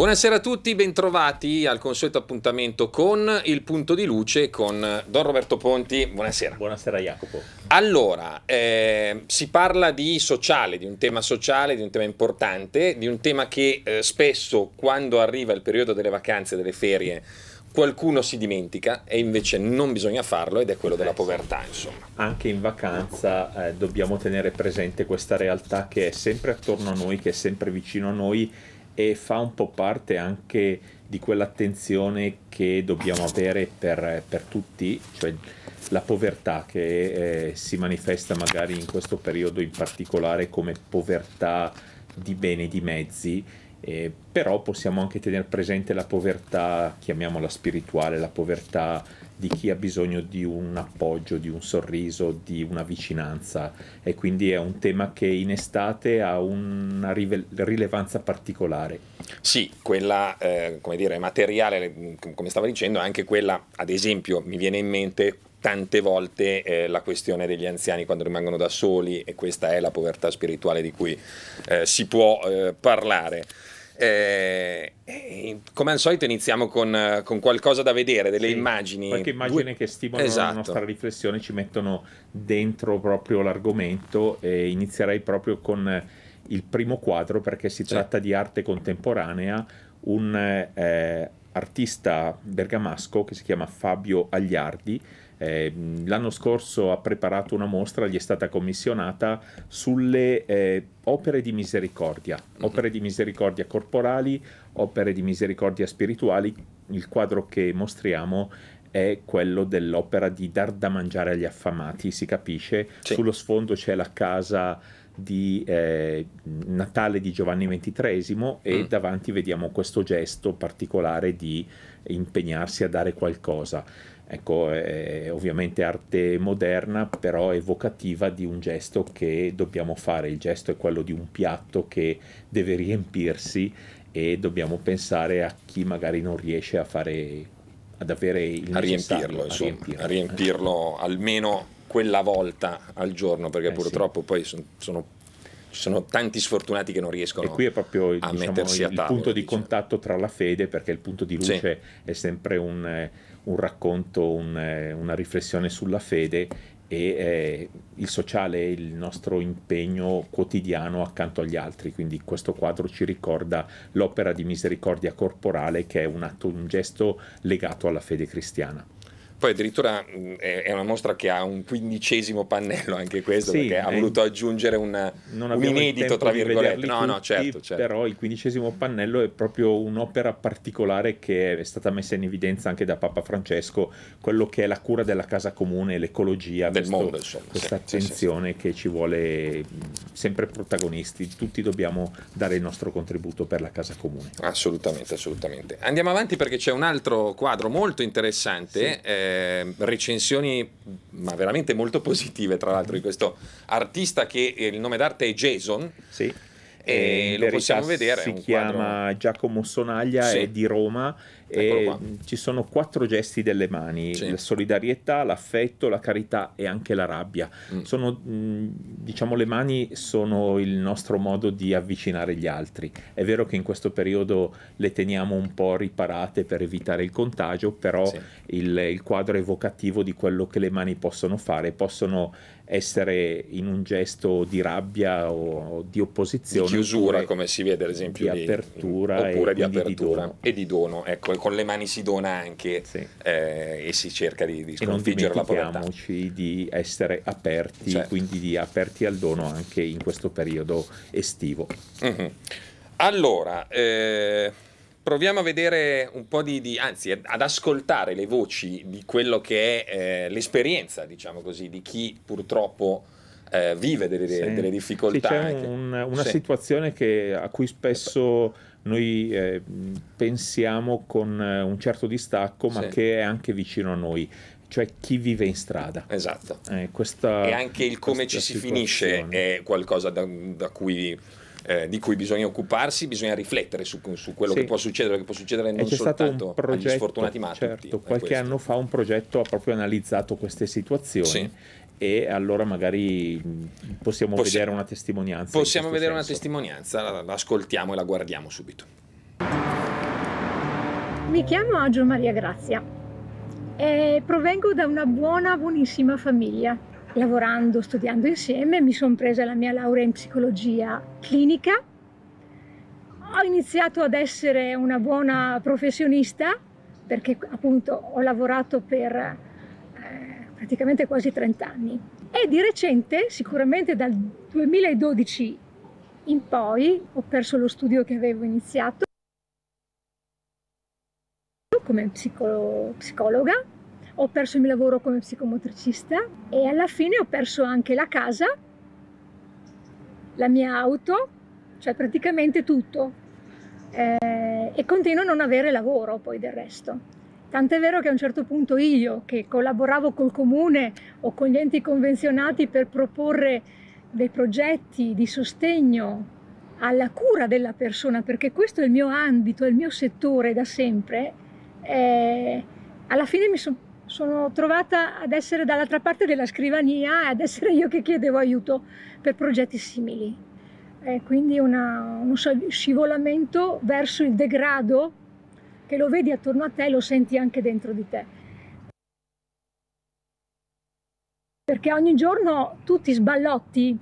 Buonasera a tutti, bentrovati al consueto appuntamento con il punto di luce con Don Roberto Ponti. Buonasera. Buonasera Jacopo. Allora, eh, si parla di sociale, di un tema sociale, di un tema importante, di un tema che eh, spesso quando arriva il periodo delle vacanze, delle ferie, qualcuno si dimentica e invece non bisogna farlo ed è quello della povertà, insomma. Anche in vacanza eh, dobbiamo tenere presente questa realtà che è sempre attorno a noi, che è sempre vicino a noi e fa un po' parte anche di quell'attenzione che dobbiamo avere per, per tutti, cioè la povertà che eh, si manifesta magari in questo periodo in particolare come povertà di beni, di mezzi, eh, però possiamo anche tenere presente la povertà, chiamiamola spirituale, la povertà di chi ha bisogno di un appoggio, di un sorriso, di una vicinanza e quindi è un tema che in estate ha una rilevanza particolare. Sì, quella eh, come dire, materiale, come stavo dicendo, anche quella, ad esempio, mi viene in mente tante volte eh, la questione degli anziani quando rimangono da soli e questa è la povertà spirituale di cui eh, si può eh, parlare. Eh, come al solito iniziamo con, con, qualcosa da vedere, delle sì, immagini. Qualche immagine Due... che stimolano esatto. la nostra riflessione, ci mettono dentro proprio l'argomento e inizierei proprio con il primo quadro perché si sì. tratta di arte contemporanea, un eh, artista bergamasco che si chiama Fabio Agliardi eh, l'anno scorso ha preparato una mostra, gli è stata commissionata sulle eh, opere di misericordia, mm-hmm. opere di misericordia corporali, opere di misericordia spirituali. Il quadro che mostriamo è quello dell'opera di dar da mangiare agli affamati, si capisce. Sì. Sullo sfondo c'è la casa di eh, Natale di Giovanni XXIII e mm. davanti vediamo questo gesto particolare di impegnarsi a dare qualcosa. Ecco, è ovviamente arte moderna, però evocativa di un gesto che dobbiamo fare. Il gesto è quello di un piatto che deve riempirsi e dobbiamo pensare a chi magari non riesce a fare ad avere il a riempirlo, a riempirlo, a riempirlo almeno quella volta al giorno, perché eh purtroppo sì. poi son, sono ci sono tanti sfortunati che non riescono e qui è proprio a diciamo, mettersi a tavola, il punto di diciamo. contatto tra la fede perché il punto di luce sì. è sempre un, un racconto, un, una riflessione sulla fede e eh, il sociale il nostro impegno quotidiano accanto agli altri, quindi questo quadro ci ricorda l'opera di misericordia corporale che è un atto, un gesto legato alla fede cristiana. Poi addirittura è una mostra che ha un quindicesimo pannello anche questo, sì, perché ha voluto aggiungere una, un inedito, tra virgolette. No, no, certo, certo. Però il quindicesimo pannello è proprio un'opera particolare che è stata messa in evidenza anche da Papa Francesco, quello che è la cura della casa comune, l'ecologia, del questo, mondo, insomma. Questa sì, attenzione sì, che ci vuole sempre protagonisti. Tutti dobbiamo dare il nostro contributo per la casa comune. Assolutamente, assolutamente. Andiamo avanti perché c'è un altro quadro molto interessante. Eh, eh, recensioni ma veramente molto positive tra l'altro di questo artista che il nome d'arte è Jason. Sì e lo possiamo vedere. Si chiama quadro... Giacomo Sonaglia, sì. è di Roma e ci sono quattro gesti delle mani, sì. la solidarietà, l'affetto, la carità e anche la rabbia. Mm. Sono, diciamo, le mani sono il nostro modo di avvicinare gli altri. È vero che in questo periodo le teniamo un po' riparate per evitare il contagio, però sì. il, il quadro evocativo di quello che le mani possono fare, possono essere in un gesto di rabbia o di opposizione. Di chiusura, come si vede ad esempio. Di, apertura. Oppure di apertura di e di dono. Ecco, con le mani si dona anche sì. eh, e si cerca di, di sconfiggere la povertà. di essere aperti, certo. quindi di aperti al dono anche in questo periodo estivo. Mm-hmm. Allora, eh proviamo a vedere un po' di, di, anzi ad ascoltare le voci di quello che è eh, l'esperienza, diciamo così, di chi purtroppo eh, vive delle, sì. delle, difficoltà. Sì, c'è un, una sì. situazione che, a cui spesso noi eh, pensiamo con eh, un certo distacco, ma che è anche vicino a noi cioè chi vive in strada. Esatto. Eh, questa, e anche il come ci si finisce è qualcosa da, da cui eh, di cui bisogna occuparsi, bisogna riflettere su, su quello sì. che può succedere, che può succedere non soltanto progetto, agli sfortunati ma certo, tutti. Qualche anno fa un progetto ha proprio analizzato queste situazioni. Sì. E allora magari possiamo, possiamo vedere una testimonianza. Possiamo vedere senso. una testimonianza, la, la ascoltiamo e la guardiamo subito. Mi chiamo Agio Maria Grazia e provengo da una buona, buonissima famiglia. Lavorando, studiando insieme, mi sono presa la mia laurea in psicologia clinica. Ho iniziato ad essere una buona professionista perché appunto ho lavorato per eh, praticamente quasi 30 anni e di recente, sicuramente dal 2012 in poi, ho perso lo studio che avevo iniziato come psicolo- psicologa, ho perso il mio lavoro come psicomotricista e alla fine ho perso anche la casa, la mia auto, cioè praticamente tutto. Eh, e continuo a non avere lavoro poi del resto. Tant'è vero che a un certo punto io, che collaboravo col comune o con gli enti convenzionati per proporre dei progetti di sostegno alla cura della persona, perché questo è il mio ambito, è il mio settore da sempre, eh, alla fine mi so, sono trovata ad essere dall'altra parte della scrivania e ad essere io che chiedevo aiuto per progetti simili. Eh, quindi una, uno scivolamento verso il degrado che lo vedi attorno a te lo senti anche dentro di te. Perché ogni giorno tu ti sballotti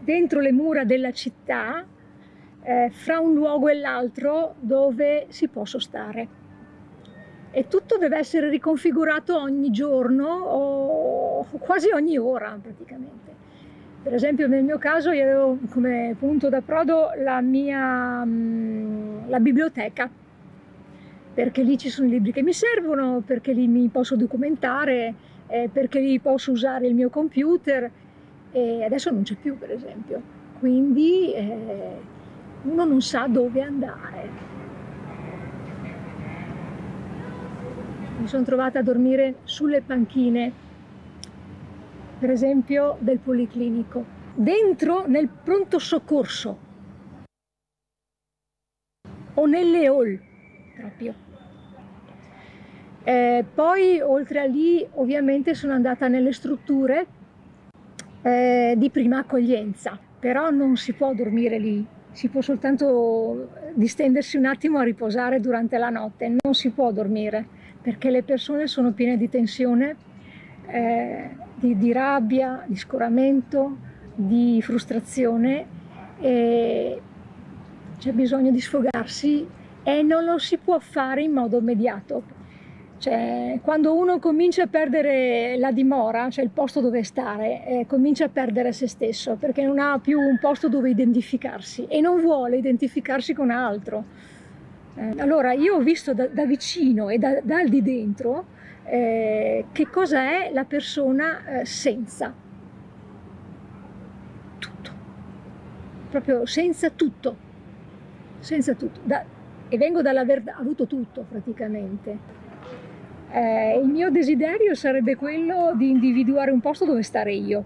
dentro le mura della città, eh, fra un luogo e l'altro dove si può stare. E tutto deve essere riconfigurato ogni giorno o quasi ogni ora praticamente. Per esempio nel mio caso io avevo come punto d'approdo la mia mm, la biblioteca, perché lì ci sono i libri che mi servono, perché lì mi posso documentare, eh, perché lì posso usare il mio computer e adesso non c'è più per esempio. Quindi eh, uno non sa dove andare. Mi sono trovata a dormire sulle panchine per esempio del policlinico, dentro nel pronto soccorso. O nelle hall proprio. Eh, poi oltre a lì ovviamente sono andata nelle strutture eh, di prima accoglienza, però non si può dormire lì, si può soltanto distendersi un attimo a riposare durante la notte, non si può dormire perché le persone sono piene di tensione eh, di, di, rabbia, di scoramento, di frustrazione e c'è bisogno di sfogarsi e non lo si può fare in modo immediato. Cioè, quando uno comincia a perdere la dimora, cioè il posto dove stare, eh, comincia a perdere se stesso perché non ha più un posto dove identificarsi e non vuole identificarsi con altro. Eh, allora io ho visto da, da vicino e da, dal di dentro eh, che cosa è la persona eh, senza tutto, proprio senza tutto, senza tutto. Da, e vengo dall'aver avuto tutto praticamente. Eh, il mio desiderio sarebbe quello di individuare un posto dove stare io,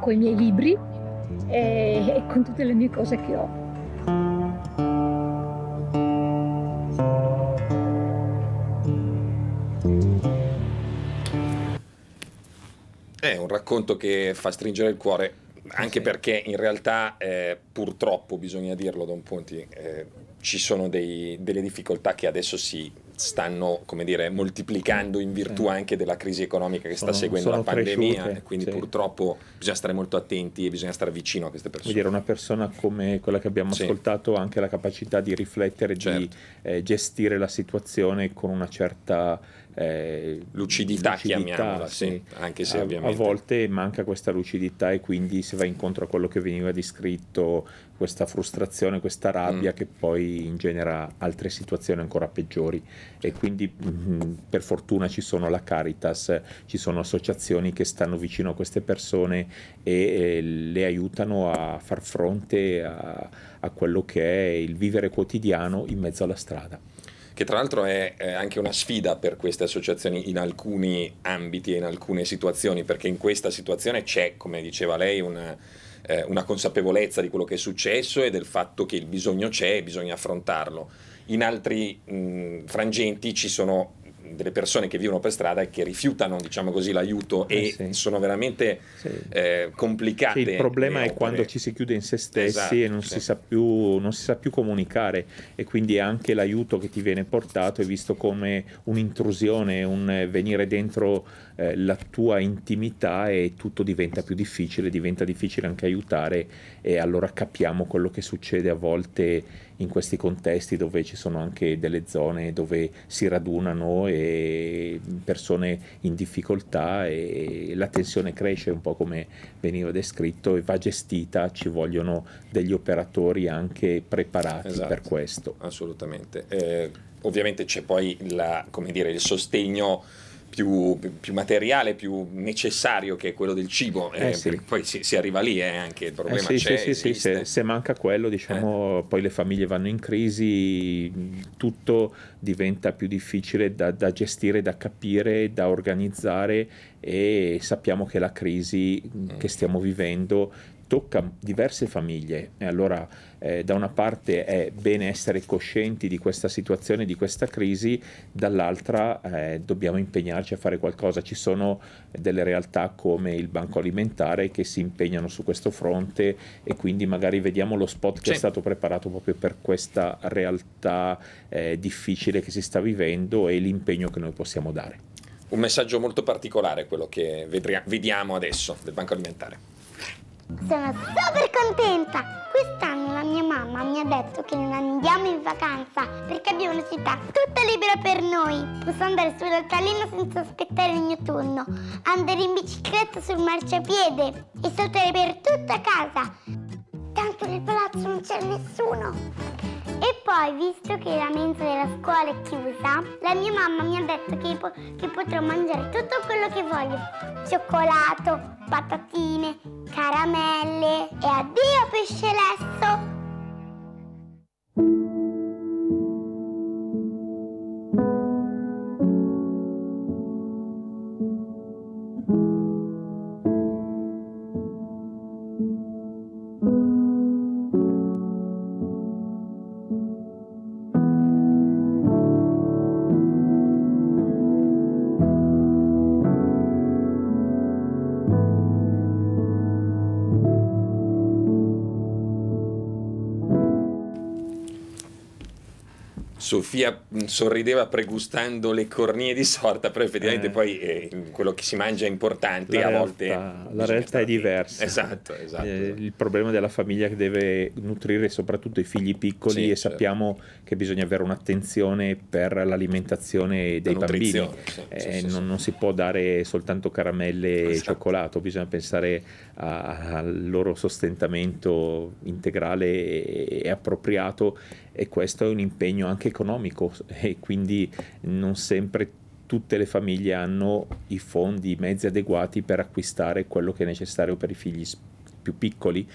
con i miei libri e, e con tutte le mie cose che ho. Racconto che fa stringere il cuore, anche sì. perché in realtà eh, purtroppo, bisogna dirlo da un punto, eh, ci sono dei, delle difficoltà che adesso si stanno come dire, moltiplicando in virtù sì. anche della crisi economica che sta sono, seguendo sono la pandemia, quindi sì. purtroppo bisogna stare molto attenti e bisogna stare vicino a queste persone. Vuol dire, una persona come quella che abbiamo sì. ascoltato ha anche la capacità di riflettere, certo. di eh, gestire la situazione con una certa eh, lucidità, lucidità, chiamiamola, sì. anche se a, ovviamente... A volte manca questa lucidità e quindi si va incontro a quello che veniva descritto, questa frustrazione, questa rabbia mm. che poi ingenera altre situazioni ancora peggiori e quindi mh, mm, per fortuna ci sono la Caritas, ci sono associazioni che stanno vicino a queste persone e eh, le aiutano a far fronte a, a quello che è il vivere quotidiano in mezzo alla strada che tra l'altro è, è, anche una sfida per queste associazioni in alcuni ambiti e in alcune situazioni, perché in questa situazione c'è, come diceva lei, una, eh, una consapevolezza di quello che è successo e del fatto che il bisogno c'è e bisogna affrontarlo. In altri mh, frangenti ci sono delle persone che vivono per strada e che rifiutano, diciamo così, l'aiuto Eh e sì. sono veramente Sì. eh, complicate. Sì, il problema le è quando ci si chiude in se stessi Esatto, e non, si sa più, non si sa più comunicare e quindi anche l'aiuto che ti viene portato è visto come un'intrusione, un eh, venire dentro eh, la tua intimità e tutto diventa più difficile, diventa difficile anche aiutare e allora capiamo quello che succede a volte in questi contesti dove ci sono anche delle zone dove si radunano e persone in difficoltà e la tensione cresce un po' come veniva descritto e va gestita, ci vogliono degli operatori anche preparati Esatto. per questo. Assolutamente. Eh, ovviamente c'è poi la- come dire, il sostegno più, più materiale, più necessario che è quello del cibo. Eh eh, sì. Poi si, si arriva lì, eh, anche il Eh problema sì, c'è, sì, sì, se, se manca quello, diciamo, poi le famiglie vanno in crisi, tutto diventa più difficile da, da gestire, da capire, da organizzare e sappiamo che la crisi che stiamo vivendo tocca diverse famiglie e allora eh, da una parte è bene essere coscienti di questa situazione, di questa crisi, dall'altra eh, dobbiamo impegnarci a fare qualcosa. Ci sono delle realtà come il Banco Alimentare che si impegnano su questo fronte e quindi magari vediamo lo spot che Sì. è stato preparato proprio per questa realtà eh, difficile che si sta vivendo e l'impegno che noi possiamo dare. Un messaggio molto particolare quello che vedria- vediamo adesso del Banco Alimentare. Sono super contenta! Quest'anno la mia mamma mi ha detto che non andiamo in vacanza perché abbiamo una città tutta libera per noi. Posso andare sull'altalino senza aspettare il mio turno, andare in bicicletta sul marciapiede e saltare per tutta casa. Tanto nel palazzo non c'è nessuno. E poi, visto che la mensa della scuola è chiusa, la mia mamma mi ha detto che, po- che potrò mangiare tutto quello che voglio. Cioccolato, patatine, caramelle e addio pesce lesso! Sofia mh, sorrideva pregustando le cornie di sorta, però effettivamente Eh. poi eh, quello che si mangia è importante, La a realtà- volte... la realtà stare è diversa. Esatto, esatto. Eh, il problema della famiglia che deve nutrire soprattutto i figli piccoli Sì, e certo. sappiamo che bisogna avere un'attenzione per l'alimentazione dei La bambini. sì, Eh, sì, sì, non, non si può dare soltanto caramelle e Esatto. cioccolato, bisogna pensare a- al loro sostentamento integrale e, e appropriato e questo è un impegno anche economico e quindi non sempre tutte le famiglie hanno i fondi, i mezzi adeguati per acquistare quello che è necessario per i figli più piccoli.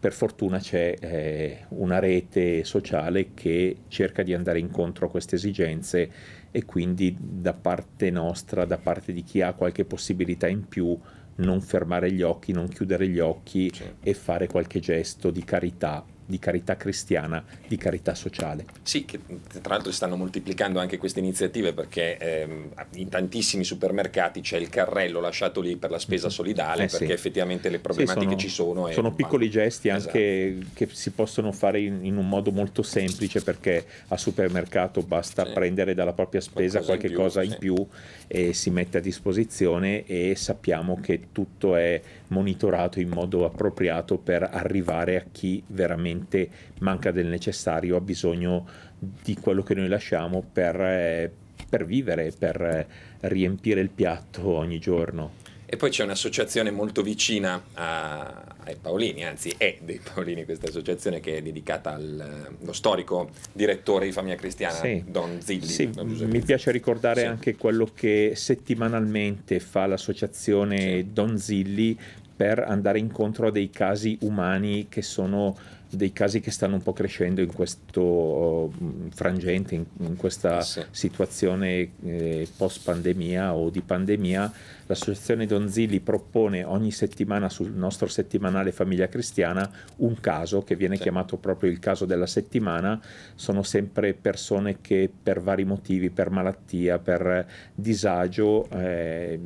Per fortuna c'è eh, una rete sociale che cerca di andare incontro a queste esigenze e quindi da parte nostra, da parte di chi ha qualche possibilità in più, non fermare gli occhi, non chiudere gli occhi Sì. e fare qualche gesto di carità, di carità cristiana, di carità sociale. Sì, che tra l'altro si stanno moltiplicando anche queste iniziative perché ehm, in tantissimi supermercati c'è il carrello lasciato lì per la spesa solidale Eh sì. perché effettivamente le problematiche Sì, sono- ci sono. Sono vanno. piccoli gesti Esatto. anche che si possono fare in, in un modo molto semplice perché al supermercato basta Sì. prendere dalla propria spesa Qualcosa in qualche più, cosa in sì. più e si mette a disposizione e sappiamo che tutto è monitorato in modo appropriato per arrivare a chi veramente manca del necessario, ha bisogno di quello che noi lasciamo per, eh, per vivere, per eh, riempire il piatto ogni giorno. E poi c'è un'associazione molto vicina a- ai Paolini, anzi è dei Paolini questa associazione che è dedicata al- allo storico direttore di Famiglia Cristiana, Sì. Don Zilli. Sì, Don mi piace ricordare Sì. anche quello che settimanalmente fa l'associazione. Don Zilli per andare incontro a dei casi umani che sono dei casi che stanno un po' crescendo in questo mm, frangente, in, in questa sì. situazione eh, post pandemia o di pandemia. L'associazione Donzilli propone ogni settimana sul nostro settimanale Famiglia Cristiana un caso che viene sì. chiamato proprio il caso della settimana. Sono sempre persone che per vari motivi, per malattia, per disagio, eh,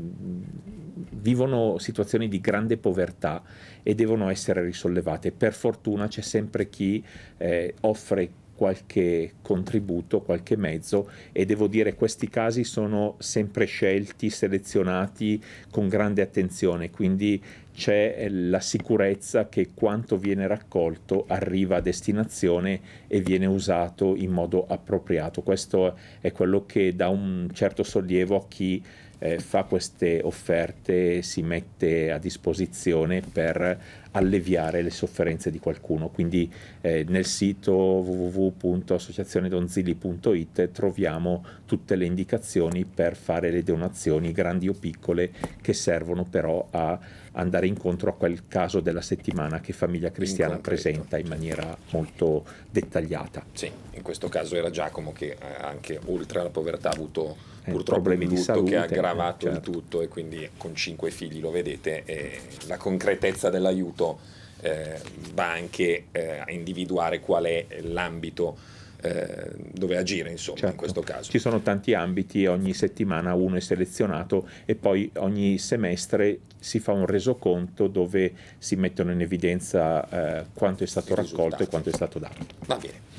vivono situazioni di grande povertà e devono essere risollevate. Per fortuna c'è sempre chi eh, offre qualche contributo, qualche mezzo e devo dire questi casi sono sempre scelti, selezionati con grande attenzione, quindi c'è eh, la sicurezza che quanto viene raccolto arriva a destinazione e viene usato in modo appropriato. Questo è quello che dà un certo sollievo a chi eh, fa queste offerte, si mette a disposizione per alleviare le sofferenze di qualcuno. Quindi eh, nel sito www.associazionedonzilli.it troviamo tutte le indicazioni per fare le donazioni grandi o piccole che servono però a andare incontro a quel caso della settimana che Famiglia Cristiana presenta in maniera molto dettagliata. Sì, in questo caso era Giacomo che eh, anche oltre alla povertà ha avuto eh, purtroppo un lutto salute, che ha aggravato certo. il tutto e quindi con cinque figli lo vedete e la concretezza dell'aiuto eh, va anche eh, a individuare qual è l'ambito eh, dove agire, insomma, certo. in questo caso. Ci sono tanti ambiti, ogni settimana uno è selezionato e poi ogni semestre si fa un resoconto dove si mettono in evidenza eh, quanto è stato raccolto e quanto è stato dato. Va bene.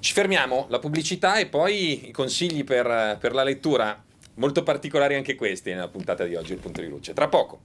Ci fermiamo, la pubblicità e poi i consigli per, per la lettura, molto particolari anche questi nella puntata di oggi, il punto di luce. Tra poco.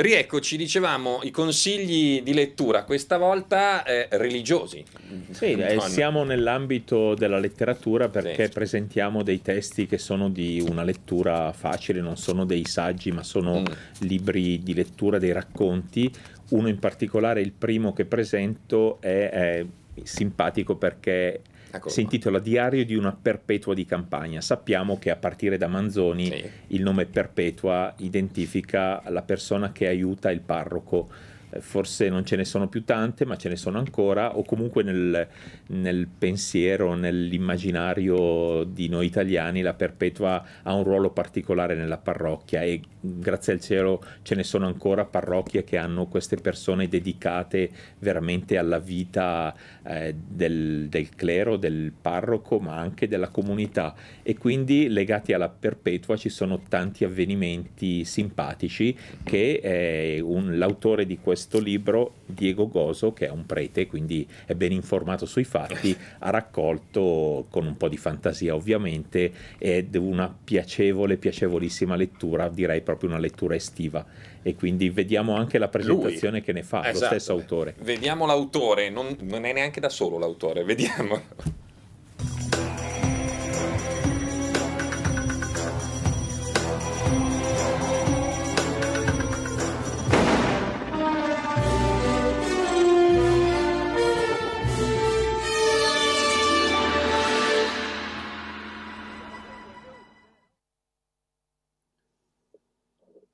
Rieccoci, dicevamo i consigli di lettura, questa volta eh, religiosi. Sì, eh, siamo nell'ambito della letteratura perché sì. presentiamo dei testi che sono di una lettura facile, non sono dei saggi, ma sono mm. libri di lettura, dei racconti. Uno in particolare, il primo che presento, è, è simpatico perché Ecco si intitola Diario di una perpetua di campagna. Sappiamo che a partire da Manzoni sì. il nome perpetua identifica la persona che aiuta il parroco eh, forse non ce ne sono più tante, ma ce ne sono ancora, o comunque nel, nel, pensiero, nell'immaginario di noi italiani la perpetua ha un ruolo particolare nella parrocchia e grazie al cielo ce ne sono ancora parrocchie che hanno queste persone dedicate veramente alla vita eh, del, del clero, del parroco, ma anche della comunità e quindi legati alla perpetua ci sono tanti avvenimenti simpatici che eh, un, l'autore di questo questo libro Diego Goso, che è un prete, quindi è ben informato sui fatti, ha raccolto con un po' di fantasia ovviamente ed una piacevole, piacevolissima lettura, direi proprio una lettura estiva. E quindi vediamo anche la presentazione Lui. che ne fa esatto. lo stesso autore. Vediamo l'autore, non, non è neanche da solo l'autore, vediamo.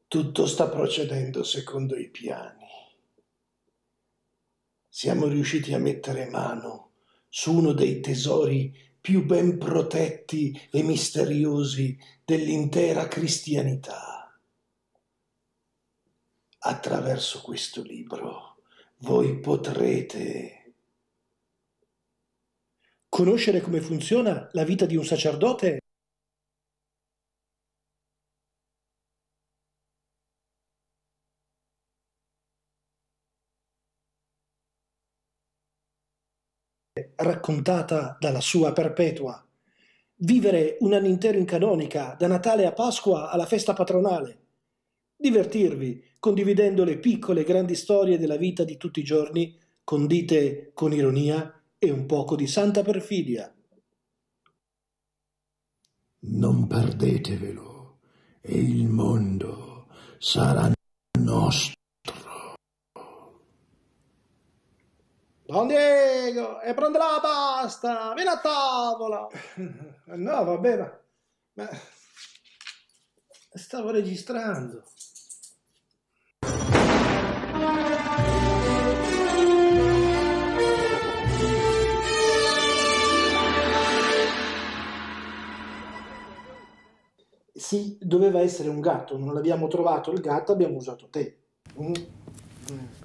Tutto sta procedendo secondo i piani. Siamo riusciti a mettere mano su uno dei tesori più ben protetti e misteriosi dell'intera cristianità. Attraverso questo libro voi potrete conoscere come funziona la vita di un sacerdote raccontata dalla sua perpetua. Vivere un anno intero in canonica, da Natale a Pasqua alla festa patronale. Divertirvi condividendo le piccole e grandi storie della vita di tutti i giorni, condite con ironia e un poco di santa perfidia. Non perdetevelo e il mondo sarà nostro. Don Diego, e prende la pasta, vieni a tavola. No, vabbè, bene, ma stavo registrando. Sì, doveva essere un gatto, non l'abbiamo trovato il gatto, abbiamo usato te. Mm. Mm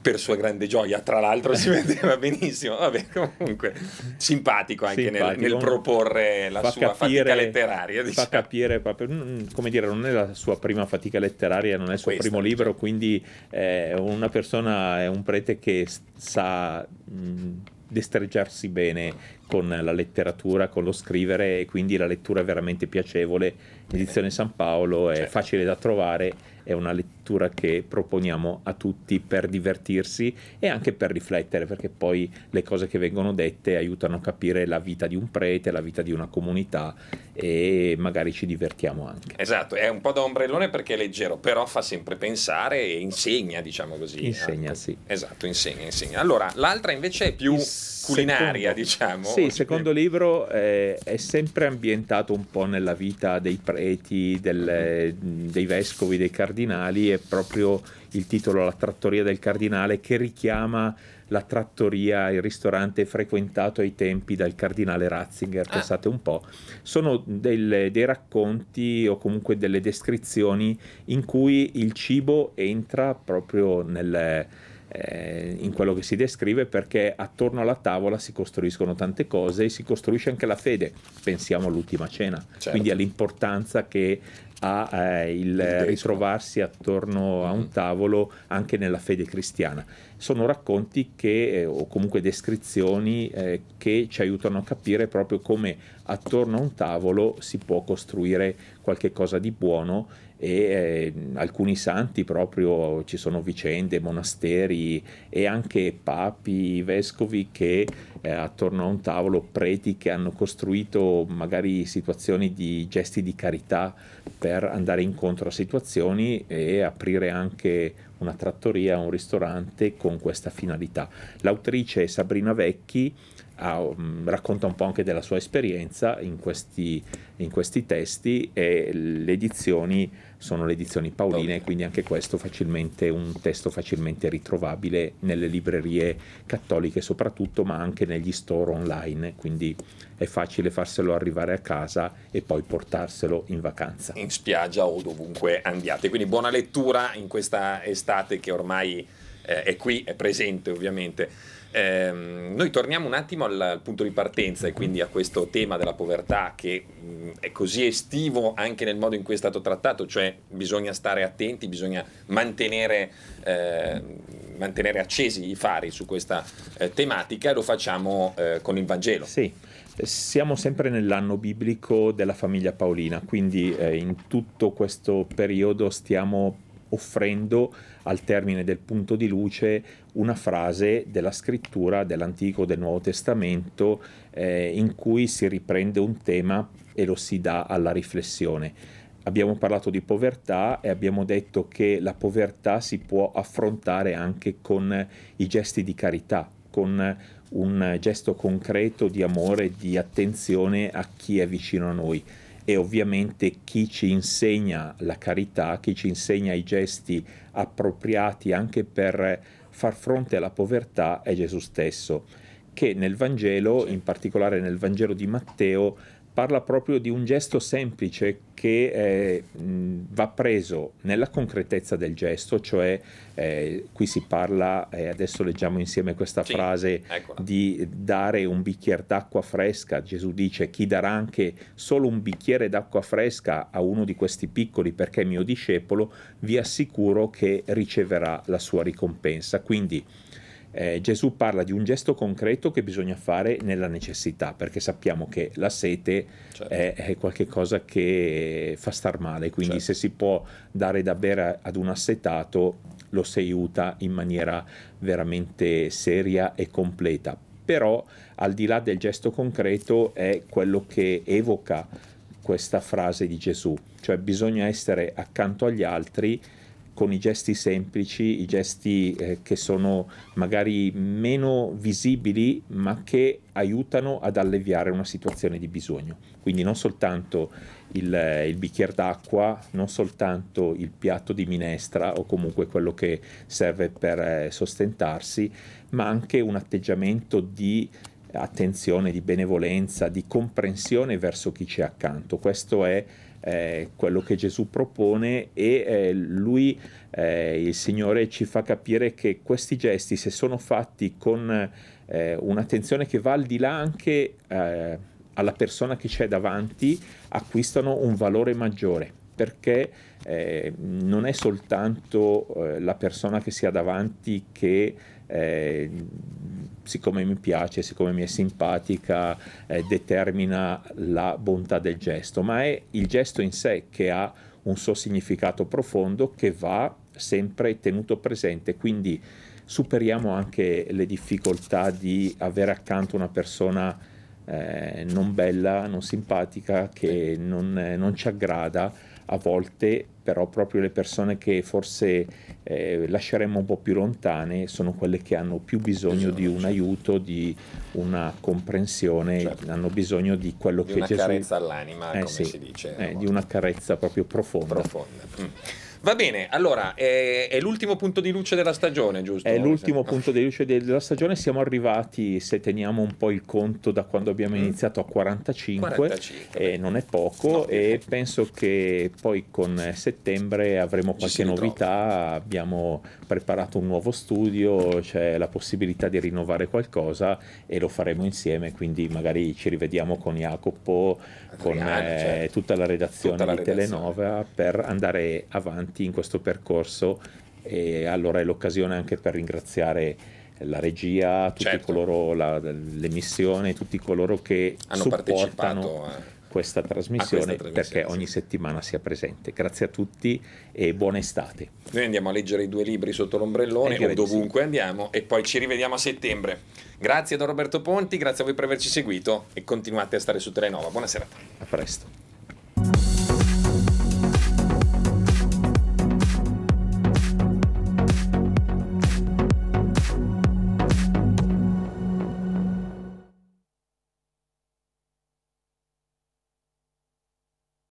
per sua grande gioia, tra l'altro si vedeva benissimo, vabbè comunque simpatico anche simpatico. Nel, nel, proporre la fa sua capire, fatica letteraria. Diciamo. Fa capire proprio, mm, come dire, non è la sua prima fatica letteraria, non è il suo Questa, primo libro, quindi è una persona, è un prete che sa... Mh, mm, destreggiarsi bene con la letteratura, con lo scrivere e quindi la lettura è veramente piacevole. Edizione San Paolo è certo. facile da trovare è una lettura che proponiamo a tutti per divertirsi e anche per riflettere, perché poi le cose che vengono dette aiutano a capire la vita di un prete, la vita di una comunità e magari ci divertiamo anche. Esatto, è un po' da ombrellone perché è leggero, però fa sempre pensare e insegna, diciamo così. Insegna, anche. sì. Esatto, insegna, insegna. Allora, l'altra invece è più Il culinaria, secondo, diciamo. Sì, il secondo libro eh, è sempre ambientato un po' nella vita dei preti, del, dei vescovi, dei cardinali è proprio il titolo La trattoria del cardinale che richiama la trattoria, il ristorante frequentato ai tempi dal cardinale Ratzinger, ah. pensate un po', sono del, dei racconti o comunque delle descrizioni in cui il cibo entra proprio nel, eh, in quello che si descrive perché attorno alla tavola si costruiscono tante cose e si costruisce anche la fede, pensiamo all'ultima cena, certo. quindi all'importanza che a eh, il ritrovarsi attorno a un mm-hmm. tavolo anche nella fede cristiana. Sono racconti che, eh, o comunque descrizioni eh, che ci aiutano a capire proprio come attorno a un tavolo si può costruire qualche cosa di buono e eh, alcuni santi proprio ci sono vicende, monasteri e anche papi, vescovi che eh, attorno a un tavolo, preti che hanno costruito magari situazioni di gesti di carità per andare incontro a situazioni e aprire anche una trattoria, un ristorante con questa finalità. L'autrice Sabrina Vecchi ha, um, racconta un po' anche della sua esperienza in questi, in questi testi e le edizioni sono le edizioni pauline, quindi anche questo facilmente un testo facilmente ritrovabile nelle librerie cattoliche soprattutto, ma anche negli store online, quindi è facile farselo arrivare a casa e poi portarselo in vacanza. In spiaggia o dovunque andiate. Quindi buona lettura in questa estate che ormai eh, è qui, è presente ovviamente. Eh, noi torniamo un attimo al, al, punto di partenza e quindi a questo tema della povertà che mh, è così estivo anche nel modo in cui è stato trattato, cioè bisogna stare attenti, bisogna mantenere, eh, mantenere accesi i fari su questa eh, tematica e lo facciamo eh, con il Vangelo. Sì. Siamo sempre nell'anno biblico della famiglia Paolina, quindi eh, in tutto questo periodo stiamo offrendo al termine del punto di luce una frase della scrittura dell'Antico e del Nuovo Testamento eh, in cui si riprende un tema e lo si dà alla riflessione. Abbiamo parlato di povertà e abbiamo detto che la povertà si può affrontare anche con i gesti di carità, con un gesto concreto di amore e di attenzione a chi è vicino a noi e ovviamente chi ci insegna la carità, chi ci insegna i gesti appropriati anche per far fronte alla povertà è Gesù stesso, che nel Vangelo, in particolare nel Vangelo di Matteo, parla proprio di un gesto semplice che eh, va preso nella concretezza del gesto, cioè eh, qui si parla, e eh, adesso leggiamo insieme questa sì, frase, eccola. di dare un bicchiere d'acqua fresca. Gesù dice chi darà anche solo un bicchiere d'acqua fresca a uno di questi piccoli perché è mio discepolo, vi assicuro che riceverà la sua ricompensa. Quindi eh, Gesù parla di un gesto concreto che bisogna fare nella necessità, perché sappiamo che la sete certo. è, è qualcosa che fa star male, quindi certo. se si può dare da bere ad un assetato lo si aiuta in maniera veramente seria e completa. Però al di là del gesto concreto è quello che evoca questa frase di Gesù, cioè bisogna essere accanto agli altri con i gesti semplici, i gesti eh, che sono magari meno visibili ma che aiutano ad alleviare una situazione di bisogno. Quindi non soltanto il, il bicchiere d'acqua, non soltanto il piatto di minestra o comunque quello che serve per eh, sostentarsi, ma anche un atteggiamento di attenzione, di benevolenza, di comprensione verso chi c'è accanto. Questo è eh, quello che Gesù propone e eh, lui, eh, il Signore, ci fa capire che questi gesti, se sono fatti con eh, un'attenzione che va al di là anche eh, alla persona che c'è davanti, acquistano un valore maggiore perché eh, non è soltanto la persona che si ha davanti che siccome mi piace, siccome mi è simpatica, eh, determina la bontà del gesto, ma è il gesto in sé che ha un suo significato profondo che va sempre tenuto presente. Quindi superiamo anche le difficoltà di avere accanto una persona eh, non bella, non simpatica, che non, eh, non ci aggrada a volte però proprio le persone che forse eh, lasceremmo un po' più lontane sono quelle che hanno più bisogno, bisogno di un certo. aiuto, di una comprensione, certo. hanno bisogno di quello di che Gesù... Di una carezza all'anima, eh, come sì, si dice. Eh, di una carezza proprio profonda. profonda. Mm. Va bene, allora è, è, l'ultimo punto di luce della stagione, giusto? È l'ultimo punto di luce della stagione, siamo arrivati, se teniamo un po' il conto da quando abbiamo mm. iniziato, a 45, 45 e non è poco no, e penso che poi con settembre avremo qualche novità, abbiamo preparato un nuovo studio, c'è la possibilità di rinnovare qualcosa e lo faremo insieme, quindi magari ci rivediamo con Jacopo, con eh, certo. tutta la redazione tutta la di redazione. Telenova per andare avanti avanti in questo percorso e allora è l'occasione anche per ringraziare la regia, tutti certo. coloro, la, l'emissione, tutti coloro che hanno supportano a... Questa trasmissione, questa trasmissione perché ogni settimana sia presente. Grazie a tutti e buona estate. Noi andiamo a leggere i due libri sotto l'ombrellone o dovunque sì. andiamo e poi ci rivediamo a settembre. Grazie a Don Roberto Ponti, grazie a voi per averci seguito e continuate a stare su Telenova. Buona serata. A presto.